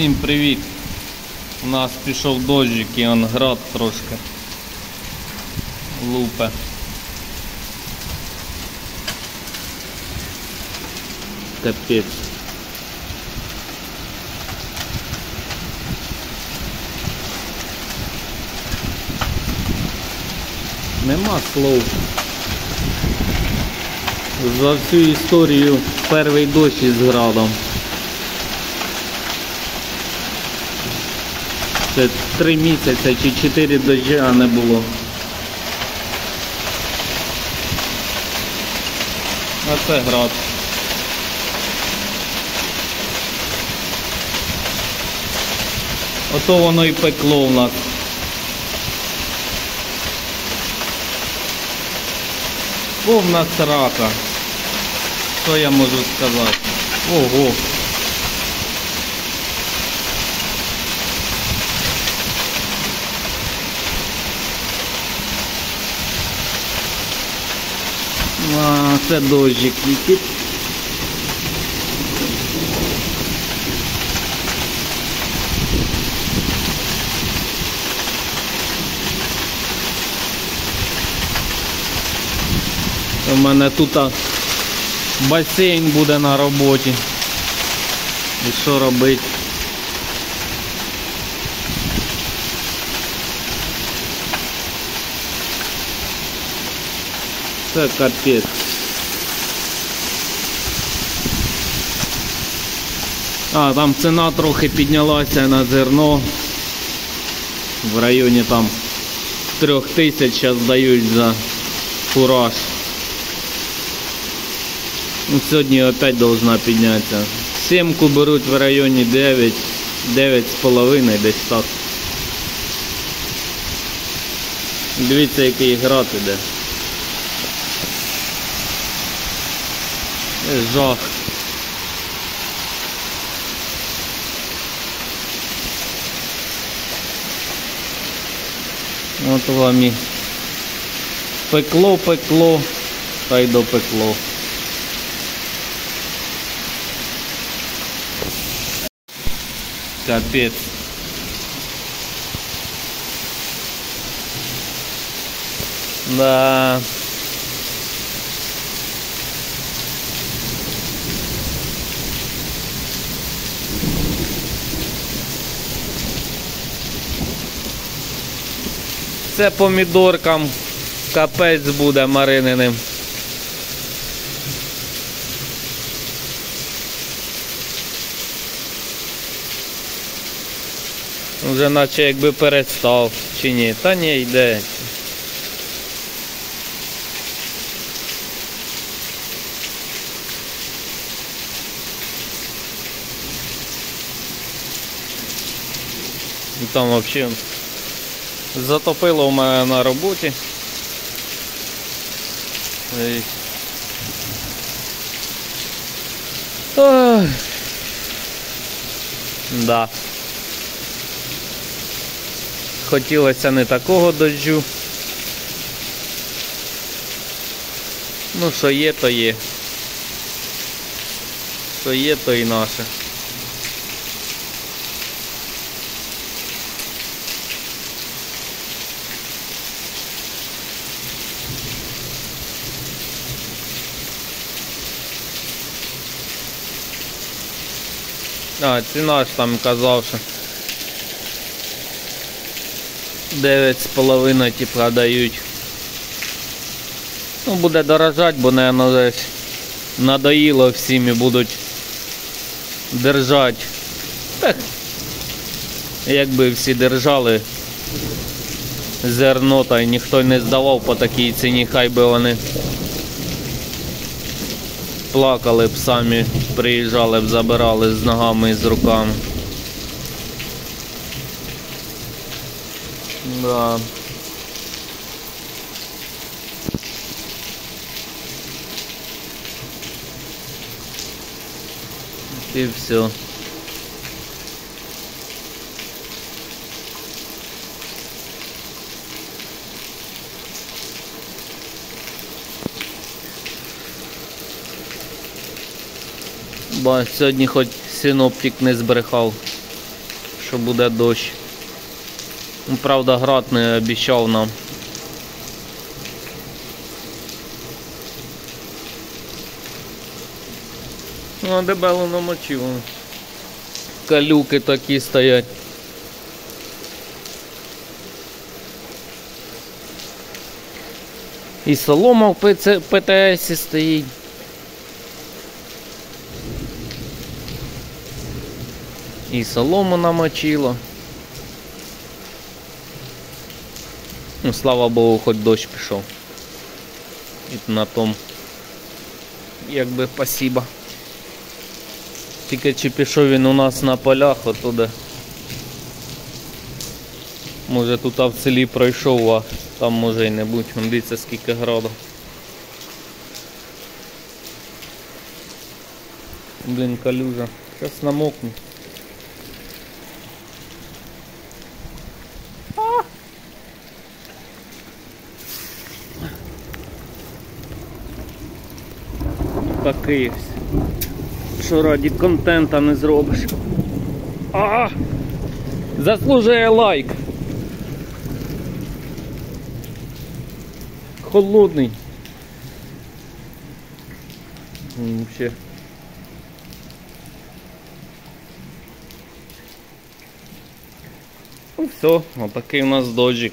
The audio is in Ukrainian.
Всім привіт! У нас пішов дощик і он град трошки лупе. Капець. Нема слов. За всю історію перший дощ із градом. Це три місяці чи чотири доща не було. А це град. Ото воно і пекло в нас. Повна срака. Що я можу сказати? Ого. Це дощик летить. У мене тут а, басейн буде на роботі. І що робити? Це капець. А, там ціна трохи піднялася на зерно. В районі там трьох тисяч зараз дають за фураж. Ну, Сьогодні опять должна піднятися. Сімку беруть в районі 9, 9,5 десь так. Дивіться, який град іде. Жах. От вам і пекло, пекло, та й допекло. Капець. Да. Це помідоркам капець буде мариненим. Вже наче якби перестав чи ні. Та ні, йде. Там взагалі затопило у мене на роботі. І... Да. Хотілося не такого дощу. Ну, що є, то є. Що є, то і наше. А, ціна ж там казав, що 9,5 ті продають. Ну, буде дорожати, бо, десь надоїло всім і будуть держати. Так, якби всі держали зерно, та й ніхто не здавав по такій ціні, хай би вони плакали б самі, приїжджали б, забирали з ногами і з руками. Да. І все. Ба, сьогодні хоч синоптик не збрехав. що буде дощ. Ну, правда, град не обіцяв нам. Ну, а дебело намочив. воно. Калюки такі стоять. І солома в ПТС стоїть. І солому намочило. Ну, слава Богу, хоч дощ пішов. І на том якби спасибо. Тільки чи пішов він у нас на полях отуди. Може тут в селі пройшов, а там може і не будь. Дивіться скільки градів. Блін, калюжа. Зараз намокну. Такий. Що раді контента не зробиш. А! Заслужує лайк. Холодний. Вообще. Ну все, отакий у нас доджик.